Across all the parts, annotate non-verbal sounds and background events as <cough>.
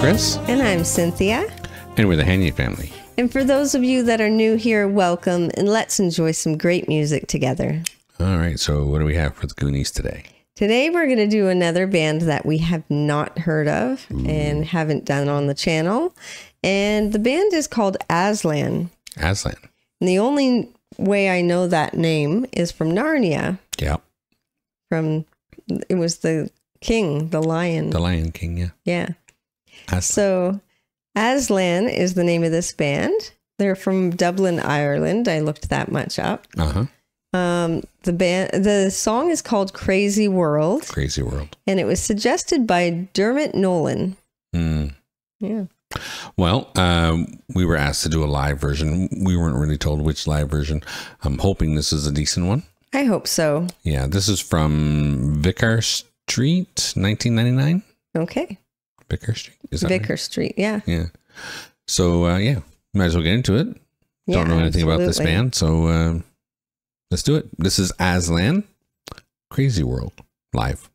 Chris, And I'm Cynthia. and we're the Hanier family. And for those of you that are new here, welcome and let's enjoy some great music together. All right, so what do we have for the Goonies today? Today we're going to do another band that we have not heard of and haven't done on the channel. And the band is called Aslan. Aslan. And the only way I know that name is from Narnia. Yeah, From it was the king, the lion. the Lion King. Yeah, yeah. Aslan. So, Aslan is the name of this band. They're from Dublin, Ireland. I looked that much up. Uh huh. Um, the band, the song is called "Crazy World," Crazy world. and it was suggested by Dermot Nolan. Mm. Yeah, Well, um, we were asked to do a live version. We weren't really told which live version. I'm hoping this is a decent one. I hope so. Yeah, this is from Vicar Street, 1999. Okay, Vicar Street. Is that right? Street. Yeah, Yeah. So uh, yeah, might as well get into it. yeah. Don't know anything about this band, so um, let's do it. This is Aslan, Crazy World live.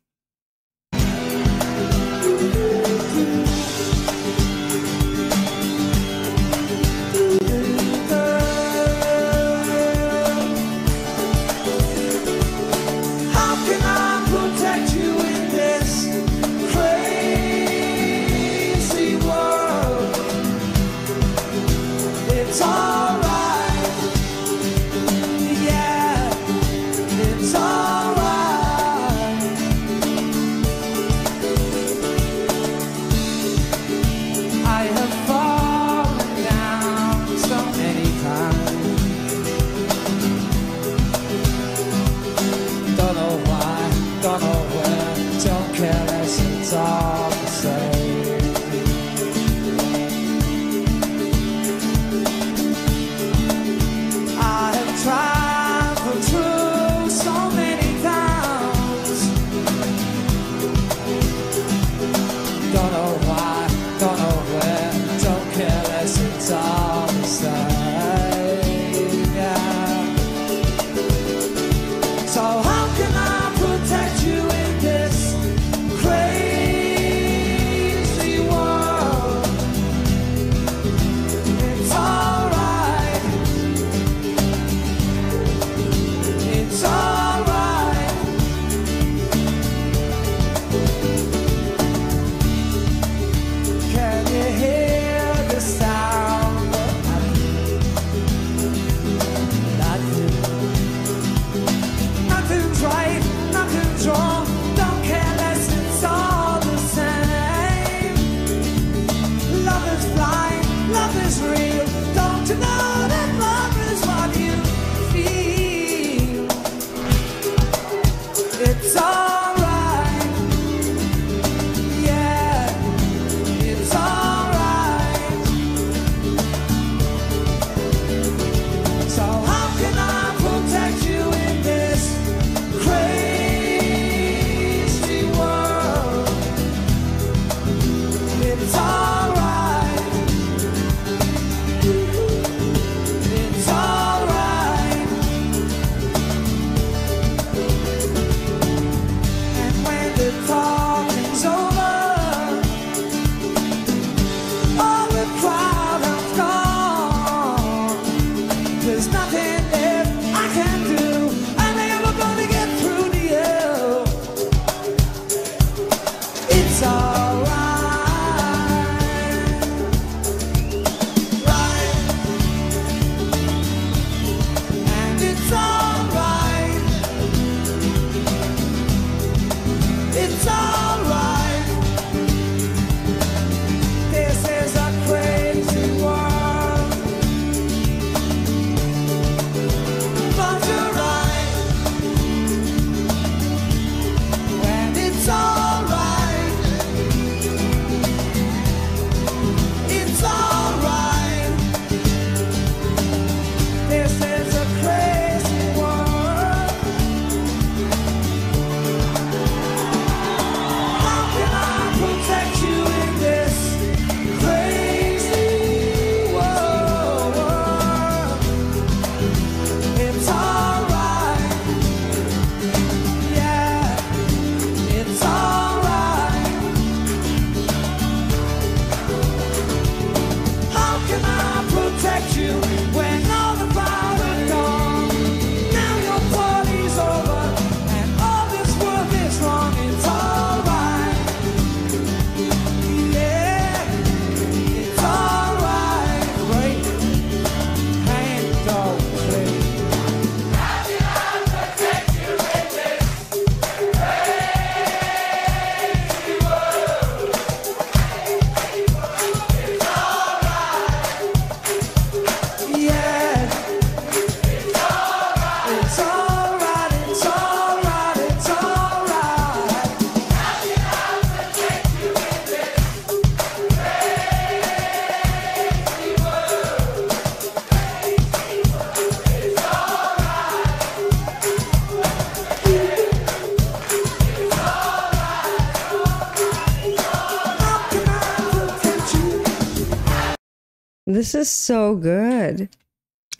This is so good.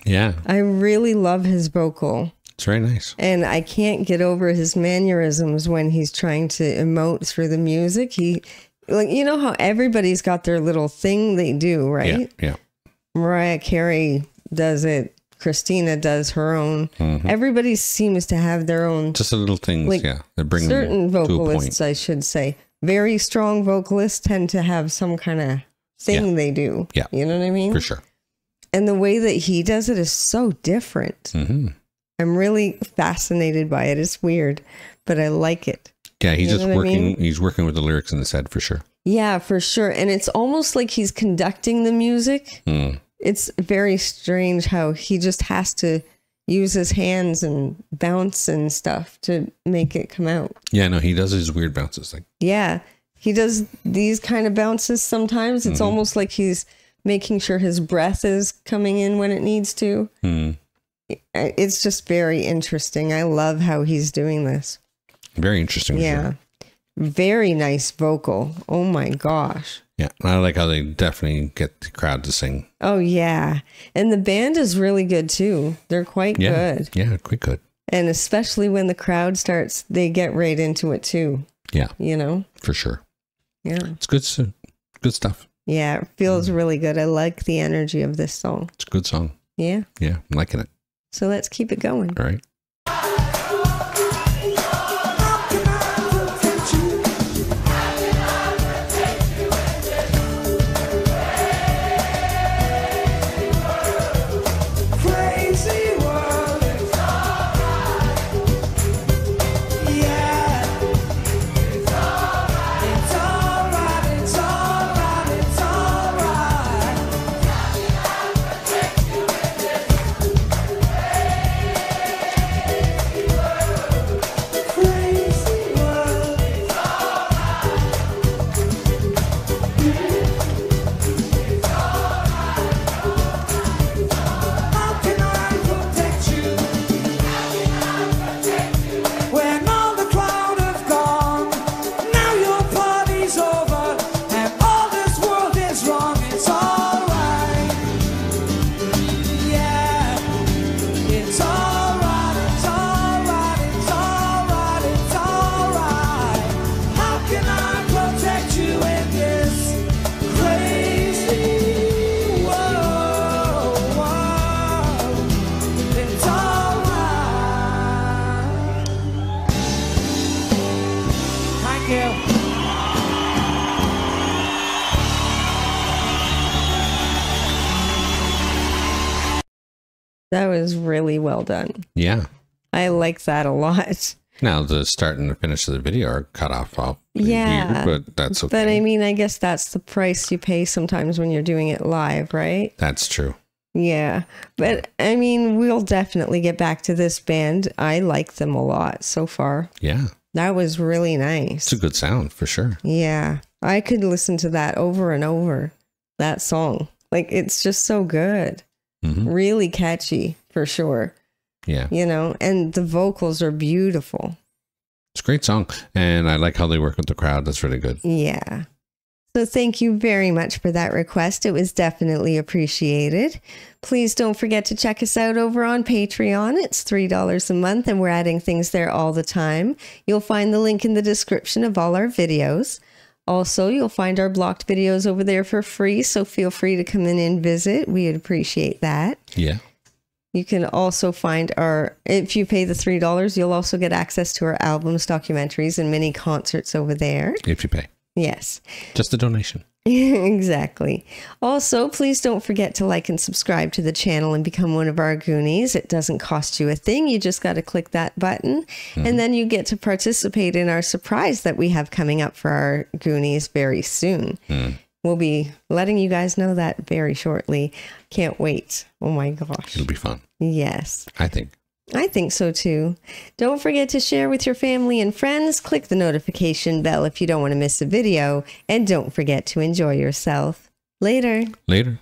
Yeah, I really love his vocal. it's very nice. And I can't get over his mannerisms when he's trying to emote through the music. He, like, you know how everybody's got their little thing they do, right? Yeah, yeah. Mariah Carey does it. Christina does her own. Mm-hmm. Everybody seems to have their own Just a little things. Like, yeah, that bring certain vocalists, I should say. Very strong vocalists tend to have some kind of thing Yeah. they do. Yeah. You know what I mean? for sure. And the way that he does it is so different. hmm I'm really fascinated by it. It's weird, but I like it. Yeah, he's You just what I working. mean? He's working with the lyrics in his head for sure. Yeah, for sure. And it's almost like he's conducting the music. Mm. It's very strange how he just has to use his hands and bounce and stuff to make it come out. Yeah, no, he does his weird bounces. Like, Yeah. He does these kind of bounces sometimes. It's almost like he's making sure his breath is coming in when it needs to. hmm, It's just very interesting. I love how he's doing this. very interesting. Yeah. sure. Very nice vocal. Oh my gosh. yeah. I like how they definitely get the crowd to sing. Oh yeah. And the band is really good too. They're quite Yeah, good. yeah, quite good. And especially when the crowd starts, they get right into it too, Yeah, you know? for sure. Yeah. It's good. Good stuff. Yeah. It feels mm. really good. I like the energy of this song. It's a good song. Yeah. Yeah, I'm liking it. So let's keep it going. All right. That was really well done. Yeah. I like that a lot. <laughs> Now the start and the finish of the video are cut off. Off. Yeah. weird, but that's okay. But I mean, I guess that's the price you pay sometimes when you're doing it live, right? that's true. Yeah. But I mean, we'll definitely get back to this band. I like them a lot so far. Yeah, That was really nice. it's a good sound for sure. Yeah. I could listen to that over and over. That song. Like it's just so good. Hmm Really catchy for sure. Yeah, You know, and the vocals are beautiful. it's a great song, and I like how they work with the crowd. That's really good. Yeah. So thank you very much for that request. It was definitely appreciated. Please don't forget to check us out over on Patreon. It's $3 a month and we're adding things there all the time. You'll find the link in the description of all our videos. Also, you'll find our blocked videos over there for free, so feel free to come in and visit. We'd appreciate that. Yeah, You can also find our, if you pay the $3, you'll also get access to our albums, documentaries, and mini concerts over there. if you pay, Yes. just a donation. <laughs> exactly. Also, please don't forget to like and subscribe to the channel and become one of our Goonies. It doesn't cost you a thing. You just got to click that button, and mm-hmm. then you get to participate in our surprise that we have coming up for our Goonies very soon. Hmm. We'll be letting you guys know that very shortly. Can't wait. Oh my gosh. It'll be fun. Yes. I think. I think so too. Don't forget to share with your family and friends. Click the notification bell if you don't want to miss a video. And don't forget to enjoy yourself. Later. Later.